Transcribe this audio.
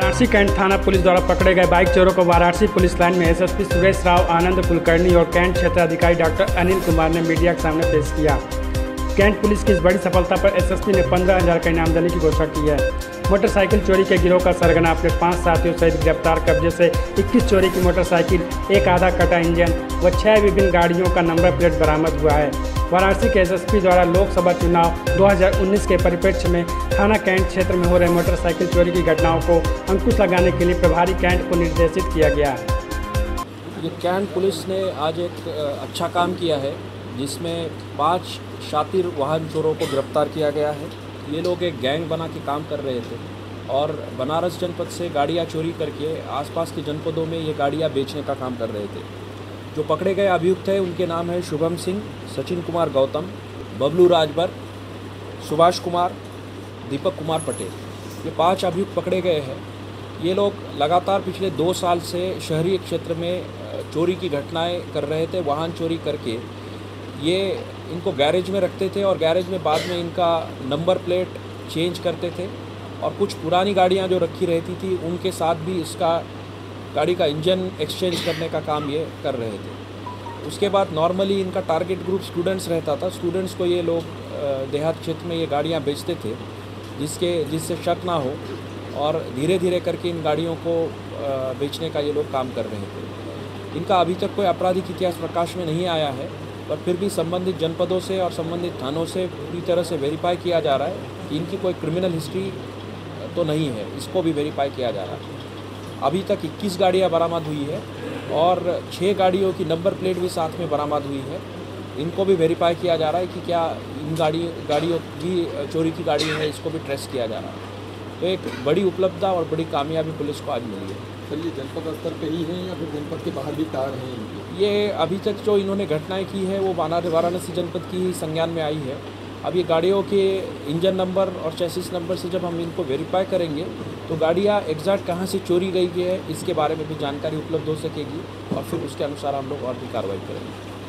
Varanasi cantt थाना police द्वारा पकड़े गए बाइक चोरों को वाराणसी पुलिस लाइन में एसएसपी सुरेश राव, आनंद कुलकर्णी और कैंट क्षेत्र अधिकारी डॉक्टर अनिल कुमार ने मीडिया के सामने पेश किया। कैंट पुलिस की इस बड़ी सफलता पर एसएसपी ने पंद्रह हज़ार का इनामदनी की घोषणा की है। मोटरसाइकिल चोरी के गिरोह का सरगना अपने पाँच साथियों सहित गिरफ़्तार कब्जे से 21 चोरी की मोटरसाइकिल, एक आधा कटा इंजन व छह विभिन्न गाड़ियों का नंबर प्लेट बरामद हुआ है। वाराणसी के एसएसपी द्वारा लोकसभा चुनाव 2019 के परिप्रेक्ष्य में थाना कैंट क्षेत्र में हो रहे मोटरसाइकिल चोरी की घटनाओं को अंकुश लगाने के लिए प्रभारी कैंट को निर्देशित किया गया। है ये कैंट पुलिस ने आज एक अच्छा काम किया है, जिसमें पाँच शातिर वाहन चोरों को गिरफ़्तार किया गया है। ये लोग एक गैंग बना के काम कर रहे थे और बनारस जनपद से गाड़ियाँ चोरी करके आसपास के जनपदों में ये गाड़ियाँ बेचने का काम कर रहे थे। जो पकड़े गए अभियुक्त हैं, उनके नाम है शुभम सिंह, सचिन कुमार गौतम, बबलू राजभर, सुभाष कुमार, दीपक कुमार पटेल। ये पाँच अभियुक्त पकड़े गए हैं। ये लोग लगातार पिछले दो साल से शहरी क्षेत्र में चोरी की घटनाएँ कर रहे थे, वाहन चोरी करके। ये इनको गैरेज में रखते थे और गैरेज में बाद में इनका नंबर प्लेट चेंज करते थे और कुछ पुरानी गाड़ियाँ जो रखी रहती थी, उनके साथ भी इसका गाड़ी का इंजन एक्सचेंज करने का काम ये कर रहे थे। उसके बाद नॉर्मली इनका टारगेट ग्रुप स्टूडेंट्स रहता था। स्टूडेंट्स को ये लोग देहात क्षेत्र में ये गाड़ियाँ बेचते थे, जिसके, जिससे शक ना हो और धीरे धीरे करके इन गाड़ियों को बेचने का ये लोग काम कर रहे थे। इनका अभी तक कोई आपराधिक इतिहास प्रकाश में नहीं आया है, पर फिर भी संबंधित जनपदों से और संबंधित थानों से पूरी तरह से वेरीफाई किया जा रहा है कि इनकी कोई क्रिमिनल हिस्ट्री तो नहीं है। इसको भी वेरीफाई किया जा रहा है। अभी तक 21 गाड़ियाँ बरामद हुई है और छः गाड़ियों की नंबर प्लेट भी साथ में बरामद हुई है। इनको भी वेरीफाई किया जा रहा है कि क्या इन गाड़ी गाड़ियों की चोरी की गाड़ी है इसको भी ट्रेस किया जा रहा है। तो एक बड़ी उपलब्धता और बड़ी कामयाबी पुलिस को आज मिली है। सर ये जनपद स्तर पे ही हैं या फिर जनपद के बाहर भी कार हैं ये अभी तक जो इन्होंने घटनाएँ की है वो वाराणसी जनपद की ही संज्ञान में आई है। अब ये गाड़ियों के इंजन नंबर और चैसिस नंबर से जब हम इनको वेरीफाई करेंगे तो गाड़ियाँ एग्जैक्ट कहाँ से चोरी गई है, इसके बारे में भी जानकारी उपलब्ध हो सकेगी और फिर उसके अनुसार हम लोग और भी कार्रवाई करेंगे।